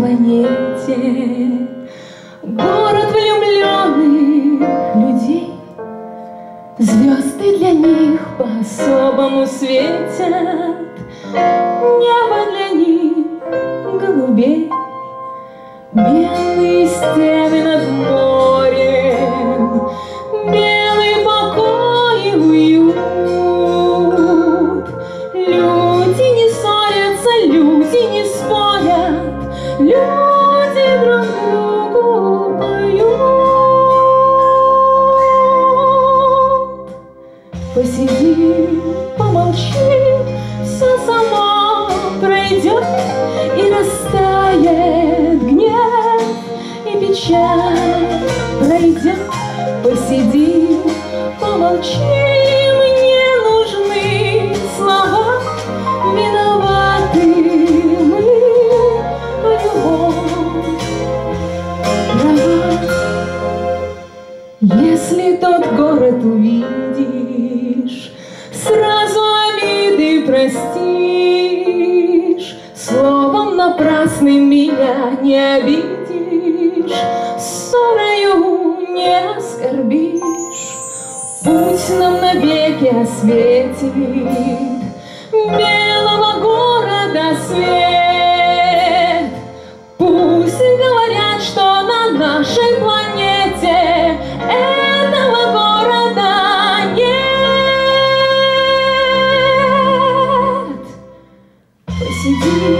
планете. Город влюбленных людей, Звезды для них по-особому светят, Небо для них голубей, Белые Посидим, помолчим, все само пройдет и растает гнев и печаль пройдет. Посидим, помолчим, Если тот город увидишь, Сразу обиды простишь, Словом напрасным меня не обидишь, Ссорою не оскорбишь. Путь нам навеки осветит Белого города свет.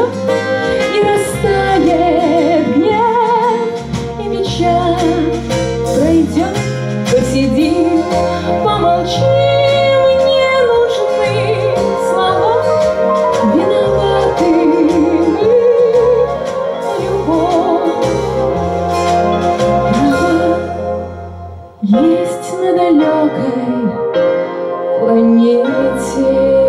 пройдет и растает гнев и печаль пройдет. Посидим, помолчим, не нужны слова, виноваты мы, любовь права. Есть на далекой планете